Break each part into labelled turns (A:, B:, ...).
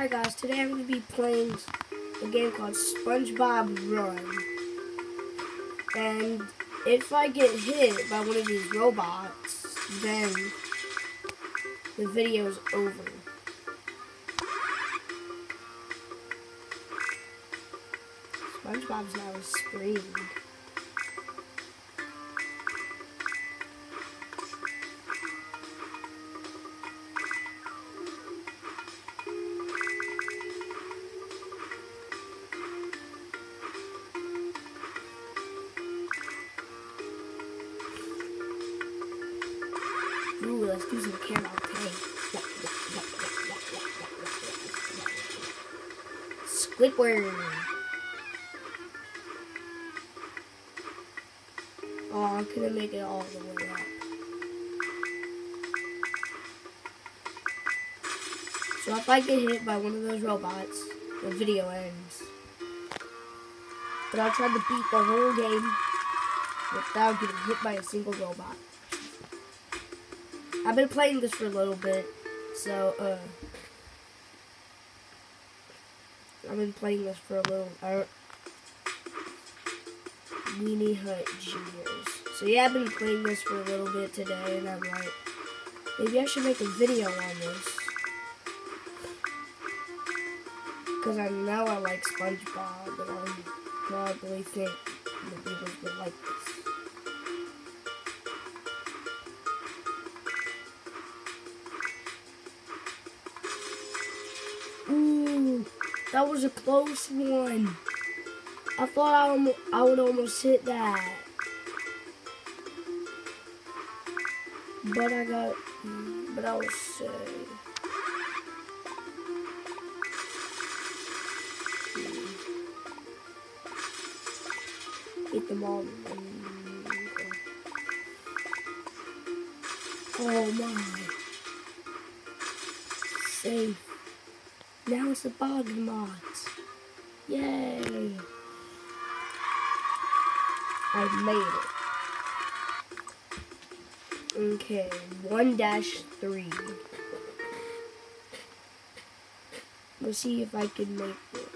A: Hi guys, today I'm going to be playing a game called SpongeBob Run. And if I get hit by one of these robots, then the video's over. SpongeBob's now screaming. Ooh, let's do some. Squidward. Oh, I couldn't make it all the way up. So if I get hit by one of those robots, the video ends. But I'll try to beat the whole game without getting hit by a single robot. I've been playing this for a little bit, so, uh, I've been playing this for a little, uh, Weenie Hut Juniors. So yeah, I've been playing this for a little bit today, and I'm like, maybe I should make a video on this. Because I know I like SpongeBob, and I probably think the viewers would like this. That was a close one. I thought I, I would almost hit that. But I got, but I was safe. Hit them all. Oh my. Safe. Now it's the bog mods. Yay! I made it. Okay, 1 dash 3. Let's see if I can make this.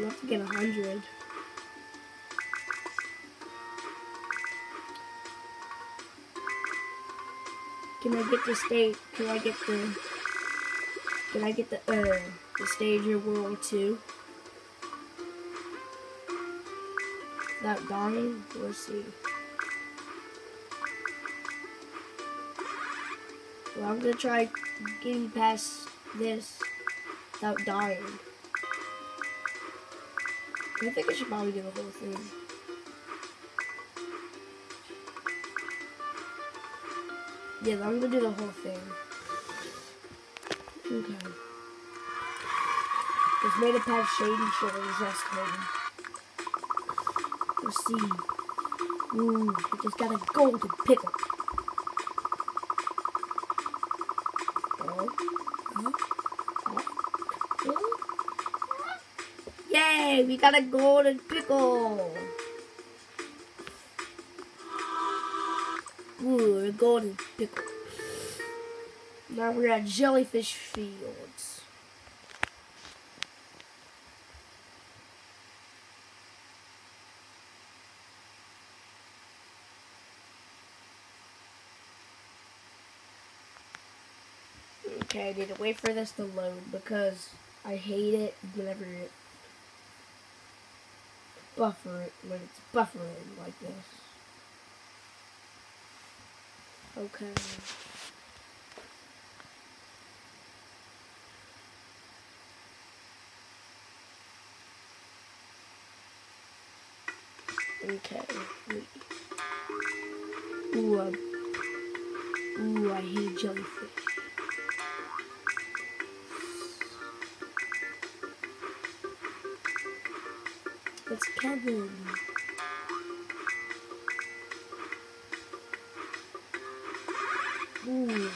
A: Enough to get a hundred. Can I get the stage? Can I get the? Can I get the uh the stage of World Two? Without dying? Let's see. Well, I'm gonna try getting past this without dying. I think I should probably do the whole thing. Yeah, I'm gonna do the whole thing. Okay. Just made it past Shady Shores last time. Let's see. Ooh, I just got a golden pickle. Oh. Oh. Oh. Oh. Yay, we got a golden pickle. Ooh, a golden pickle. Now we're at Jellyfish Fields. Okay, I need to wait for this to load because I hate it whenever it buffer it when it's buffering like this. Okay. Okay. Ooh, ooh, I hate jellyfish. It's Kevin. Ooh.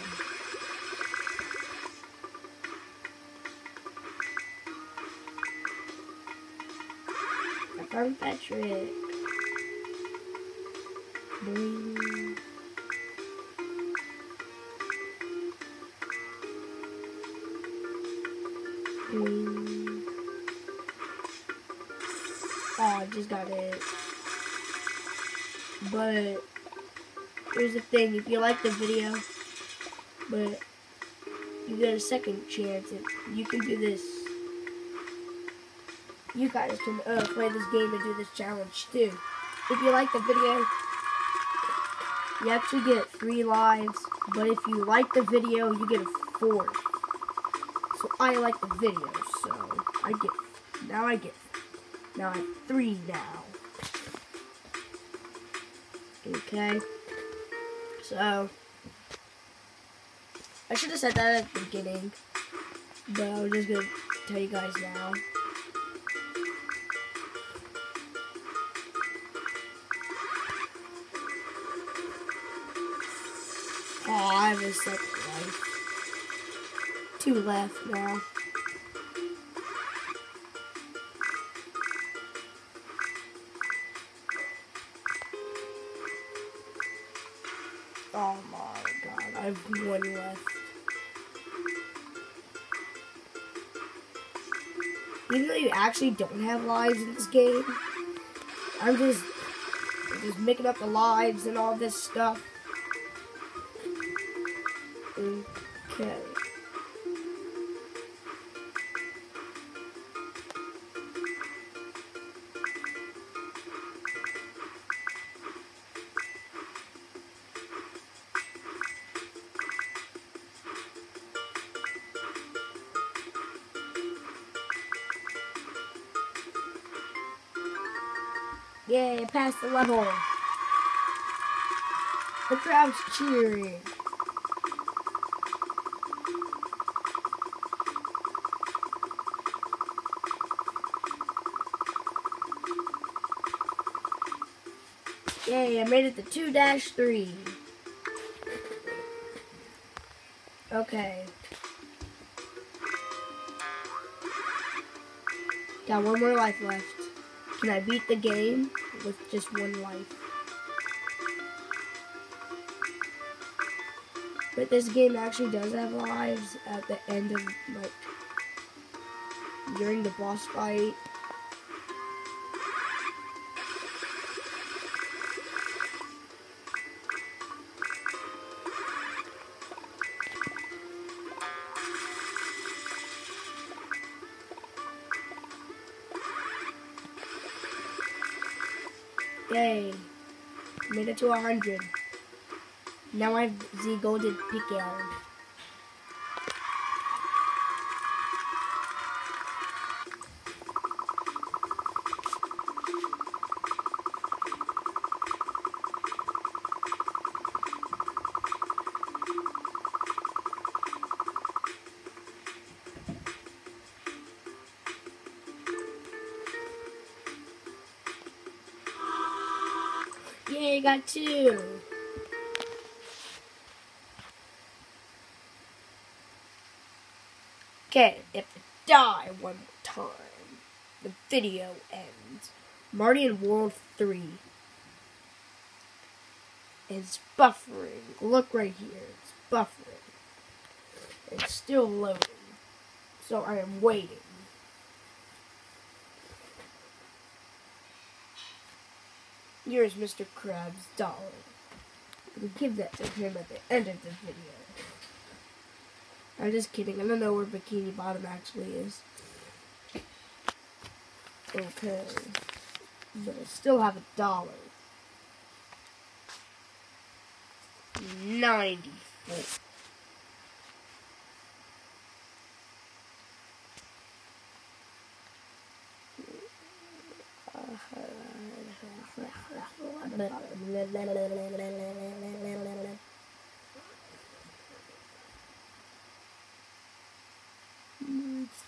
A: Carmen Patrick. Bring. Bring. Oh, I just got it. But here's the thing, if you like the video, but you get a second chance, and you can do this. You guys can uh, play this game and do this challenge too. If you like the video, you actually get three lives, but if you like the video, you get a fourth. So I like the video, so I get, now I get, now I have three now. Okay. So, I should have said that at the beginning, but I'm just gonna tell you guys now. Oh, I have a second life. Two left now. Oh my god, I have one left. Even though you actually don't have lives in this game, I'm just just making up the lives and all this stuff. Okay. Yay, I passed the level. The crowd's cheering. Yay, I made it to 2-3. Okay. Got one more life left. Can I beat the game with just one life? But this game actually does have lives at the end of, like, during the boss fight. Yay. Made it to 100. Now I have the golden pickaxe. Yay, got two. Okay, if I die one more time, the video ends. Marty in World 3 is buffering. Look right here, it's buffering. It's still loading. So I am waiting. Here's Mr. Krabs' dollar. We'll give that to him at the end of the video. I'm just kidding. I don't know where Bikini Bottom actually is. Okay. But I still have a dollar. 94. It's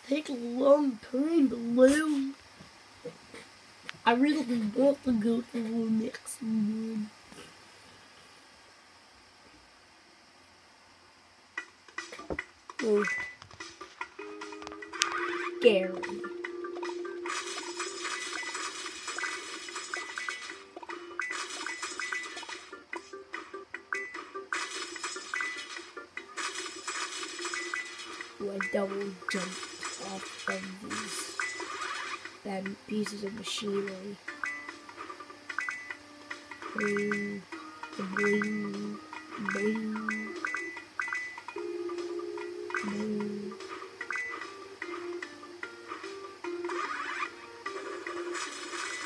A: taking a long time to load. I really want to go to the next one. Oh. Scary. Double jump off of these then pieces of machinery. Bling, bling, bling, bling.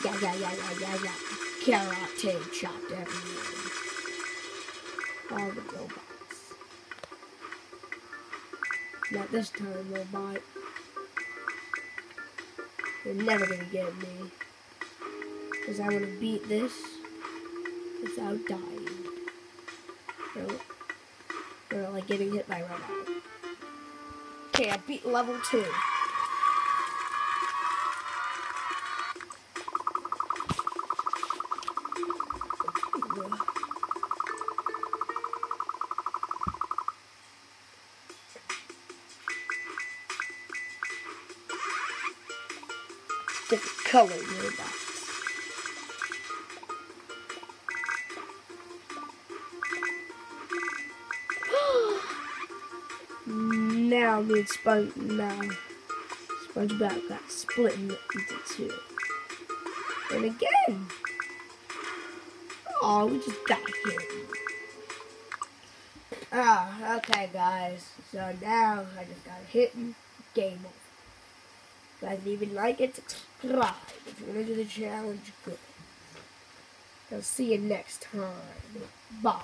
A: Yeah, yeah, yeah, yeah, yeah, yeah. Karate chopped everyone. All the robots. Not this time, robot. You're never gonna get me. Because I want to beat this without dying. Or, or like getting hit by a robot. Okay, I beat level 2. Different color robots. now and Sponge now SpongeBob got split into two. And again. Oh, we just got hit. Ah, okay guys. So now I just got hit and game over. Guys even like it, subscribe. If you want to do the challenge, good. I'll see you next time. Bye.